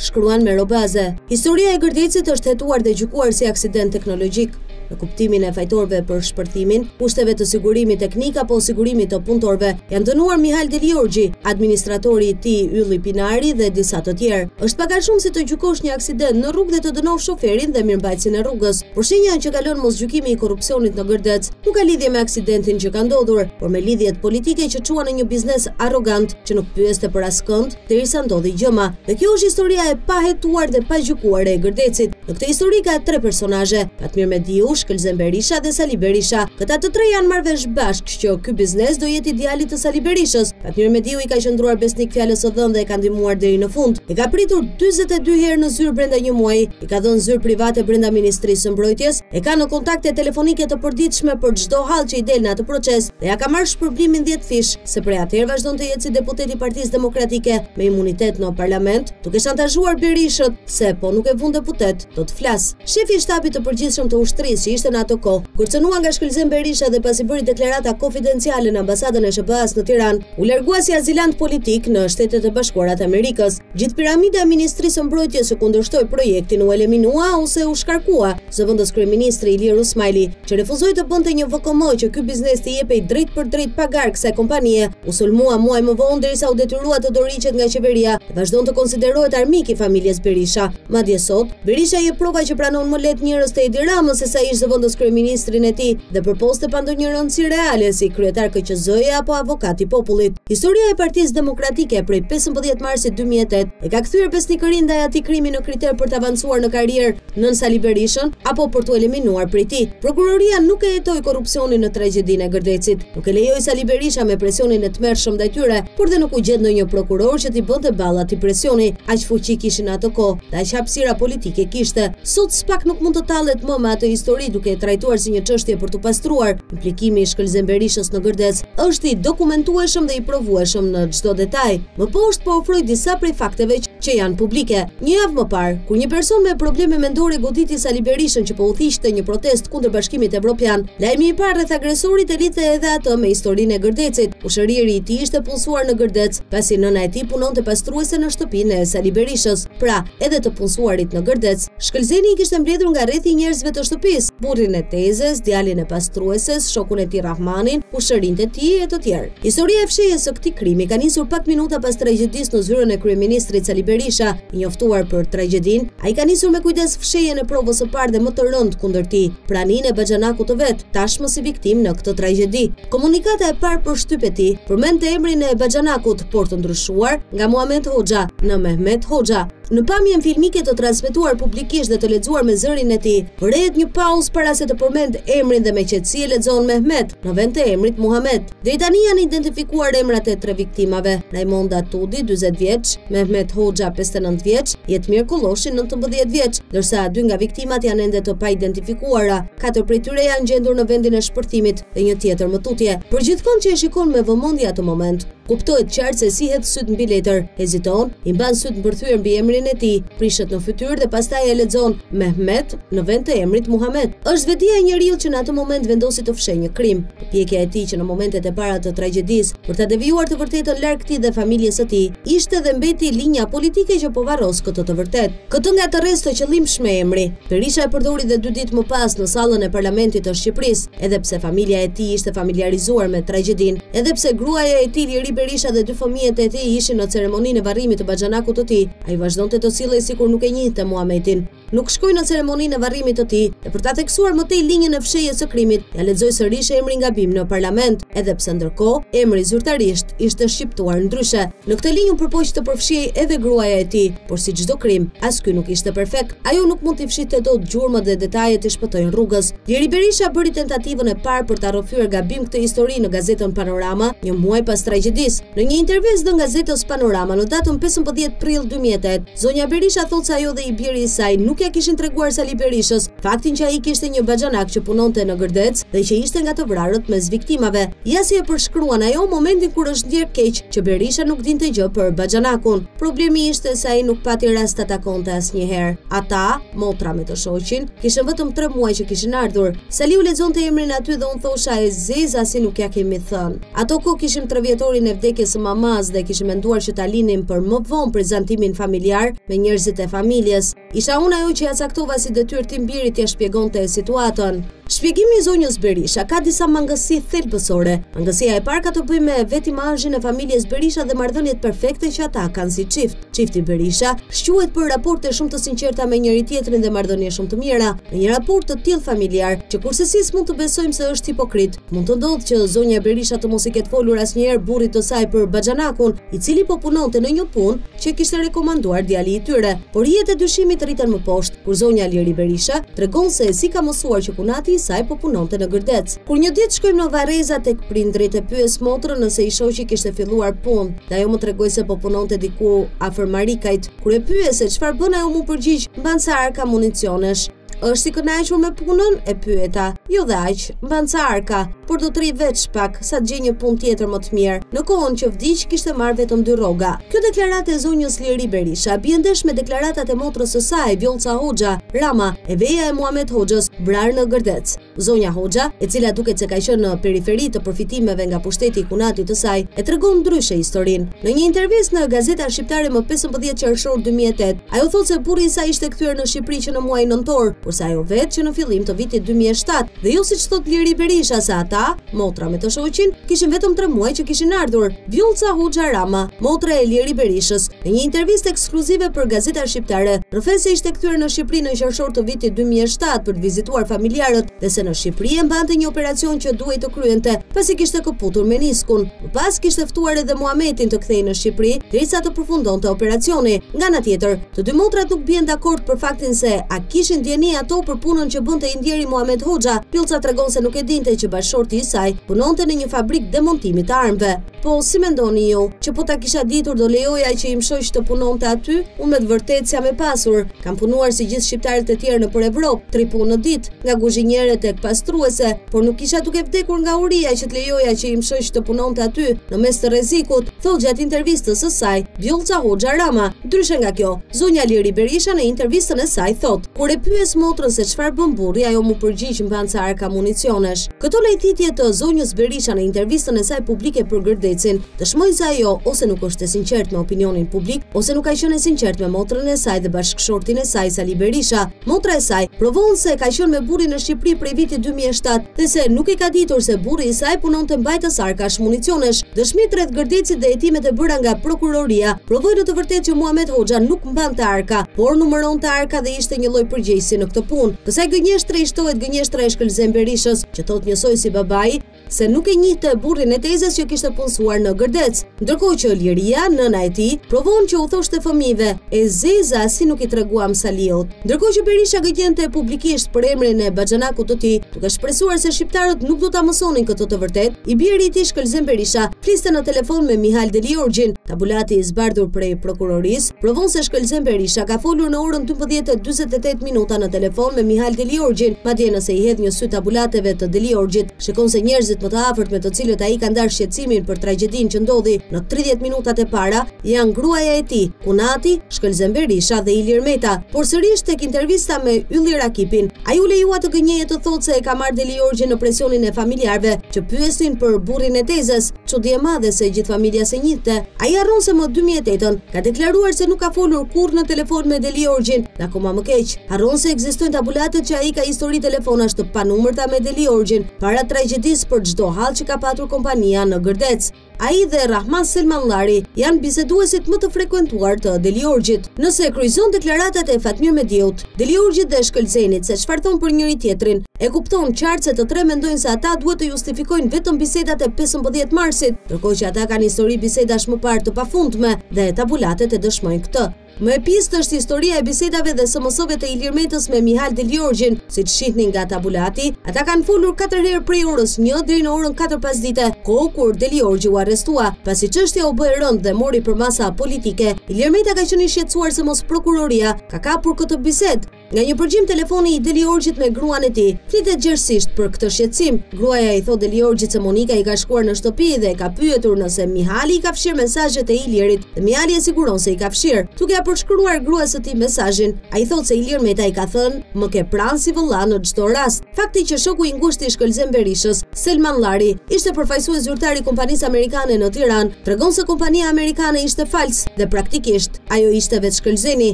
shkruan Mero Baze. Historia e Gërdecit është hetuar dhe gjykuar si aksident teknologjik, në kuptimin e fajtorëve për shpërthimin, kushteve të sigurimit teknik apo sigurimit të punëtorëve, janë dënuar Mihal Delijorgji, administratori i tij Ylli Pinari dhe disa të tjerë. Është pak a shumë si të gjykosh një aksident në rrugë dhe të dënosh shoferin dhe mirëmbajtësin e rrugës, por shenja që kalon mosgjykimi i korrupsionit në Gërdec, Nuk ka lidhje me aksidentin që ka ndodhur, por me lidhjet politike që çuan në një biznes arrogant që nuk pyeste për askënd derisa ndodhi gjëma. Dhe kjo është historia e pahetuar dhe pagjykuar e Gërdecit. Në këtë histori ka tre personazhe, Fatmir Mediu, Shkëlzen Berisha dhe Sali Berisha. Këta të tre janë marrë vesh bashkë që ky biznes do jetë i djalit të Sali Berishës. Fatmir Mediu i ka qëndruar besnik fjalës së dhënë dhe e ka ndihmuar deri në fund. E ka pritur 42 herë në zyrë brenda një muaji. i ka dhënë zyrë private brenda Ministrisë së Mbrojtjes, e ka në kontakte telefonike të përditshme për çdo hall që i del në atë proces dhe ia ka marrë shpërblimin dhjetëfish, se prej atëherë vazhdon të jetë si deputet i Partisë Demokratike me imunitet në Parlament, duke shantazhuar Berishët se po nuk e vunë deputet, do të flasë. Shefi i Shtabit të Përgjithshëm të Ushtrisë, që ishte në atë kohë, u kërcënua nga Shkëlzen Berisha dhe pasi bëri deklarata konfidenciale në Ambasadën e SHBA-së në Tiranë, u largua si azilant politik në Shtetet e Bashkuara të Amerikës. Gjithë piramida e Ministrisë së Mbrojtjes që kundërshtoi projektin u eliminua ose u shkarkua, zëvendëskryeministri Ilir Rusmali, që refuzoi të bënte një VKM që ky biznes t'i jepej drejtpërdrejt pa garë kësaj kompanie, u sulmua muaj më vonë derisa u detyrua të dorëhiqet nga qeveria, vazhdon të konsiderohet armik i familjes Berisha. Madje sot, Berisha jep prova që pranon më lehtë njerëz të Edi Ramës sesa ish-zëvendëskryeministrin e tij dhe për poste pa ndonjë rëndësi reale si kryetar KQZ-je apo avokat i popullit. Historia e Partisë Demokratike prej pesëmbëdhjetë marsit dy mijë e tetë e ka kthyer besnikërinë ndaj atij krimi në kriter për të avancuar në karrierë nën Sali Berishën apo për t'u eliminuar prej tij. Prokuroria nuk e hetoi korrupsionin në tragjedinë e Gërdecit. Nuk e lejoi Sali Berisha me presionin e tmerrshëm ndaj tyre, por dhe nuk u gjet ndonjë prokuror që t'i bënte ballë atij presioni. Aq fuqi kishin në atë kohë dhe aq hapësira politike kishte. Sot SPAK nuk mund të tallet më me atë histori duke e trajtuar si një çështje për t'u pastruar. Plikimi i Shkëlzen Berishës në Gërdec është i dokumentueshëm dhe i provueshëm në çdo detaj. Më poshtë po ofroj disa prej fakteve që janë publike. Një javë më parë, kur një person me probleme mendore goditi Sali Berishën që po udhëhiqte një protestë kundër Bashkimit Evropian, lajmi i parë rreth agresorit e lidhte edhe atë me historinë e Gërdecit. Kushëriri i tij ishte punësuar në Gërdec, pasi nëna e tij punonte pastruese në shtëpinë e Sali Berishës. pra, edhe të punësuarit në Gërdec. Shkëlzeni i kishte mbledhur nga rrethi i njerëzve të shtëpisë, burrin e tezes, djalin e pastrueses, shokun e tij Rrahmanin, kushërinjtë e tij e të tjerë. Historia e fshehjes së këtij krimi ka nisur pak minuta pas tragjedisë në zyrën e kryeministrit Sali Berisha. I njoftuar për tragjedinë, ai ka nisur me kujdes fshehjen e provës së parë dhe më të rëndë kundër tij, praninë e baxhanakut të vet, tashmë si viktimë në këtë tragjedi. Komunikata e parë për shtyp e tij përmendte emrin e baxhanakut, por të ndryshuar nga Muhamet Hoxha në Mehmet Hoxha. Në pamjen filmike të transmetuar publikisht dhe të lexuar me zërin e tij, vërehet një pauzë para se të përmend emrin dhe me qetësi e lexon Mehmet në vend të emrit Muhamet. Deri tani janë identifikuar emrat e tre viktimave, Rajmonda Tudi, 40 vjeç, Mehmet Hoxha, 59 vjeç, Jetmir Kolloshi, 19 vjeç, ndërsa dy nga viktimat janë ende të paidentifikuara. Katër prej tyre janë gjendur në vendin e shpërthimit, dhe një tjetër më tutje. Për gjithkënd që e shikon me vëmendje atë moment, kuptohet qartë se si hedh sytë mbi letër, heziton, i mban sytë mbërthyer mbi emrin e tij, prishet në fytyrë dhe pastaj e lexon Mehmet në vend të emrit Muhamet. Është vetëdija e njeriut që në atë moment vendosi të fshehë një krim. Përpjekja e tij që në momentet e para të tragjedisë për ta devijuar të vërtetën larg tij dhe familjes së tij, ishte dhe mbeti linja politike që po e varros këtë të vërtetë. Këtë ngatërresë të qëllimshme emri, Berisha e përdori dhe dy ditë më pas në sallën e parlamentit të Shqipërisë. Edhe pse familja e tij ishte familjarizuar me tragjedinë, edhe pse gruaja e tij Liri Berisha dhe dy fëmijët e tij ishin në ceremoninë e varrimit të baxhanakut të tij, ai vazhdonte të sillej sikur nuk e njihte Muhametin. Nuk shkoi në ceremoninë e varrimit të tij, e për ta theksuar më tej linjën e fshehjes së krimit, ia lexoi sërish emrin gabim në parlament, edhe pse ndërkohë, emri zyrtarisht ishte shqiptuar ndryshe. Në këtë linjë u përpoq të përfshihej edhe gruaja e tij, por si çdo krim, as ky nuk ishte perfekt. Ajo nuk mund t'i fshihte dot gjurmët dhe detajet i shpëtojnë rrugës. Liri Berisha bëri tentativën e parë për ta rrëfyer gabim këtë histori në gazetën Panorama, një muaj pas tragjedisë. Në një intervistë dhënë gazetës Panorama në datën pesëmbëdhjetë prill dy mijë e tetë, zonja Berisha thotë se ajo dhe i biri i saj nuk ia kishin treguar Sali Berishës faktin që ai kishte një baxhanak që punonte në Gërdec dhe që ishte nga të vrarët mes viktimave. Ja si e përshkruan ajo momentin kur është ndjerë keq që Berisha nuk dinte gjë për baxhanakun. Problemi ishte se ai nuk pati rast ta takonte asnjëherë. Ata, motra me të shoqin, kishin vetëm 3 muaj që kishin ardhur. Saliu lexonte emrin aty dhe unë thosha e zeza si nuk ia kemi thënë. Ato kohë kishim 3 vjetorin e vdekjes së mamasë dhe kishim menduar që ta linim për më vonë prezantimin familjar me njerëzit e familjes. Isha unë ajo që ia caktova si detyrë tim biri t'ia shpjegonte situatën. Shpjegimi i zonjës Berisha ka disa mangësi thelbësore. Mangësia e parë ka të bëjë me vetë imazhin e familjes Berisha dhe marrëdhëniet perfekte që ata kanë si çift. Çifti Berisha shquhet për raporte shumë të sinqerta me njëri-tjetrin dhe marrëdhënie shumë të mira. Në një raport të tillë familjar, që kurrsesi s'mund të besojmë se është hipokrit, mund të ndodhë që zonja Berisha të mos i ketë folur asnjëherë burrit të saj për baxhanakun, i cili po punonte në një punë, që kishte rekomanduar djali i tyre. Por hijet e dyshimit rriten më poshtë, kur zonja Liri Berisha tregon se si ka mësuar që kunati i saj po punonte në Gërdec. Kur një ditë shkojmë në varreza tek prindërit e pyes motrën nëse i shoqi kishte filluar punë, dhe ajo më tregoi se po punonte diku afër Marikajt. Kur e pyes se çfarë bën ajo m'u përgjigj, mban ca arka municionesh. Është i kënaqur me punën? E pyeta. Jo dhe aq, mban ca arka, por do të rri veç pak, sa të gjej një punë tjetër më të mirë. Në kohën që vdiq, kishte marrë vetëm dy rroga. Kjo deklaratë e zonjës Liri Berisha bie ndesh me deklaratat e motrës së saj, Vjollca Hoxha, Rama, e veja e Muhamet Hoxhës, vrarë në Gërdec. Zonja Hoxha, e cila duket se ka qenë në periferi të përfitimeve nga pushteti i kunatit të saj, e tregon ndryshe historinë. Në një intervistë në Gazeta Shqiptare më pesëmbëdhjetë qershor dy mijë e tetë, ajo thotë se burri i saj ishte kthyer në Shqipëri që në muajin nëntor, kurse ajo vetë që në fillim të vitit dy mijë e shtatë, dhe jo siç thotë Liri Berisha se ata, Motra me të shoqin kishin vetëm tre muaj që kishin ardhur, Vjollca Hoxha Rama, motra e Liri Berishës, në një intervistë ekskluzive për Gazeta Shqiptare, rrëfen se ishte kthyer në Shqipëri në qershor të vitit dy mijë e shtatë për të vizituar familjarët dhe se në Shqipëri e mbante një operacion që duhej të kryente, pasi kishte këputur meniskun. Më pas kishte ftuar edhe Muhametin të kthehej në Shqipëri, derisa të përfundonte operacioni. Nga ana tjetër, Të dy motrat nuk bien dakord për faktin se a kishin dijeni ato për punën që bënte i ndjeri Muhamet Hoxha. Vjollca tregon se nuk e dinte që bashkëshorti i saj punonte në një fabrikë demontimi të armëve. Po, si mendoni ju, që po ta kisha ditur do lejoja që im shoq të punonte aty? Unë me të vërtetë s'jam e pasur, kam punuar si gjithë shqiptarët e tjerë nëpër Evropë, tri punë në ditë, nga guzhiniere tek pastruese, por nuk isha duke vdekur nga uria që të lejoja që im shoq të punonte aty në mes të rrezikut, thotë gjatë intervistës së saj Vjollca Hoxha Rama. Ndryshe nga kjo, zonja Liri Berisha në intervistën e saj thotë, kur e pyes motrën se çfarë bën burri, ajo m'u përgjigj mban ca arka municionesh. Këto lajthitje të zonjës Berisha në intervistën e saj publike për Gërdecin, dëshmojnë se ajo ose nuk është e sinqertë me opinionin publik, ose nuk ka qenë e sinqertë me motrën e saj dhe bashkëshortin e saj Sali Berisha, Motra e saj provon se ka qenë me burrin në Shqipëri prej vitit dy mijë e shtatë dhe se nuk e ka ditur se burri i saj punonte mbajtës arkash municionesh. Dëshmitë rreth Gërdecit dhe hetimet e bëra nga prokuroria provojnë në të vërtetë që Muhamet Hoxha nuk mbante arka, por numëronte arka dhe ishte një lloj përgjegjësi në këtë punë. Kësaj gënjeshtre i shtohet gënjeshtra e Shkëlzen Berishës, që thotë njësoj si babai, se nuk e njihte burrin e tezës që kishte punësuar në Gërdec, ndërkohë që Liria, nëna e tij, provon që u thoshte fëmijëve, e zeza si nuk i treguam Saliut. Ndërkohë që Berisha gënjente publikisht për emrin e baxhanakut të tij, duke shpresuar se shqiptarët nuk do ta mësonin këtë të vërtetë, i biri i tij Shkëlzen Berisha Fliste në telefon me Mihal Delijorgjin, tabulati i zbardhur prej prokurorisë, provon se Shkëlzen Berisha ka folur në orën 12:48 minuta në telefon me Mihal Delijorgjin, madje nëse i hedh një sy tabulateve të Delijorgjit, shikon se njerëzit më të afërt me të cilët ai ka ndarë shqetësimin për tragjedinë që ndodhi në tridhjetë minutat e para, janë gruaja e tij, kunati, Shkëlzen Berisha dhe Ilir Meta. Por sërish tek intervista me Ylli Rakipin, Ai u lejua të gënjejë e të thotë se e ka marrë Delijorgjin nën presionin e familjarëve që pyesnin për burrin e tezes, çudi e madhe se e gjithë familja s'e njihte. Ai harron se më dy mijë e tetën ka deklaruar se nuk ka folur kurrë në telefon me Delijorgjin dhe akoma më keq, harron se ekzistojnë tabulatet që ai ka histori telefonatash të panumërta me Delijorgjin para tragjedisë për çdo hall që ka patur kompania në Gërdec. Ai dhe Rrahman Selmanllari janë biseduesit më të frekuentuar të Delijorgjit. Nëse kryqëzon deklaratat e Fatmir Mediut, Delijorgjit dhe Shkëlzenit se çfarë thonë për njëri-tjetrin, e kupton qartë se të tre mendojnë se ata duhet të justifikojnë vetëm bisedat e pesëmbëdhjetë marsit, ndërkohë që ata kanë histori bisedash më parë të pafundme dhe tabulatet e dëshmojnë këtë. Më e pistë është historia e bisedave dhe SMS-ve të Ilir Metës me Mihal Delijorgjin. Siç shihni nga tabulati, ata kanë folur katër herë prej orës një deri në orën katër pasdite, kohë kur Delijorgji u arrestua. Pasi çështja u bë e rëndë dhe mori përmasa politike, Ilir Meta ka qenë i shqetësuar se mos prokuroria ka kapur këtë bisedë. Nga një përgjim telefoni i Delijorgjit me gruan e tij, flitet gjerësisht për këtë shqetësim. Gruaja i thotë Delijorgjit se Monika i ka shkuar në shtëpi dhe e ka pyetur nëse Mihali i ka fshirë mesazhet e Ilirit dhe Mihali e siguron se i ka fshirë, duke ia përshkruar gruas së tij mesazhin. Ai thotë se Ilir Meta i ka thënë, Më ke pranë si vëlla në çdo rast. Fakti që shoku i ngushtë i Shkëlzen Berishës, Selmanllari, ishte përfaqësues zyrtar i kompanisë amerikane në Tiranë, tregon se kompania amerikane ishte fals dhe praktikisht, ajo ishte vetë Shkëlzeni.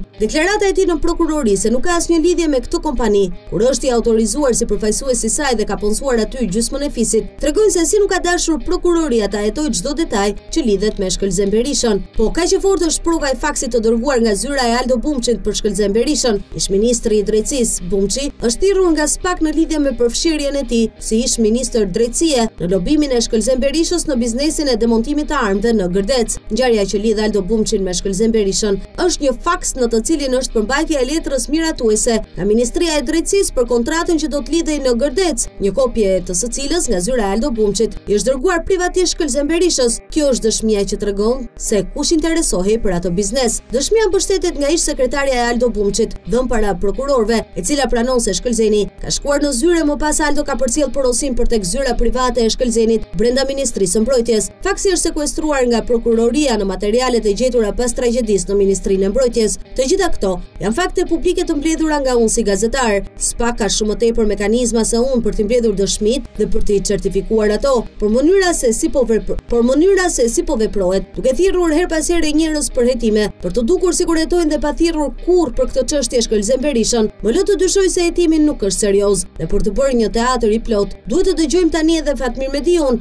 Deklarata e tij në prokurori se nuk ka asnjë lidhje me këtë kompani, kur është i autorizuar si përfaqësues i saj dhe ka punësuar aty gjysmën e fisit, tregojnë se si nuk ka dashur prokuroria ta hetojë çdo detaj, që lidhet me Shkëlzen Berishën. Po kaq e fortë është prova e faksit të dërguar nga zyra e Aldo Bumçit për Shkëlzen Berishën. Ish-ministri i Drejtësisë Bumçi është thirrur nga SPAK në lidhje me përfshirjen e tij si ish-ministër Drejtësie në lobimin e Shkëlzen Berishës në biznesin e demontimit të armëve në Gërdec. Ngjarja që lidh Aldo Bumçin me Shkëlzen Berishën, është një faks në të cilin është përmbajtja e letrës miratuese nga Ministria e Drejtësisë për kontratën që do të lidhej në Gërdec, një kopje e së cilës nga zyra e Aldo Bumçit, i është dërguar privatisht Shkëlzen Berishës. Kjo është dëshmia që tregon se kush interesohej për atë biznes. Dëshmia mbështetet nga ish-sekretarja e Aldo Bumçit, dhënë para prokurorëve, e cila pranon se Shkëlzeni ka shkuar në zyrë e më pas Aldo ka përcjellë porosin për tek zyra private e Shkëlzenit brenda Ministrisë së Mbrojtjes. Faksi është sekuestruar nga prokuroria në materialet e gjetura pas tragjedisë në Ministrinë e Mbrojtjes. Të gjitha këto janë fakte publike të mbledhura nga unë si gazetar. SPAK ka shumë më tepër mekanizma se unë për t'i mbledhur dëshmitë dhe për t'i certifikuar ato, por mënyra se si po veprohet, duke thirrur herë pas here njerëz për hetime, për të dukur sikur hetojnë dhe pa thirrur kurrë për këtë çështje Shkëlzen Berishën, më lë të dyshoj se hetimi nuk është serioz. Dhe për t'u bërë një teatër i plotë, duhet të dëgjojmë tani edhe Fatmir Mediun,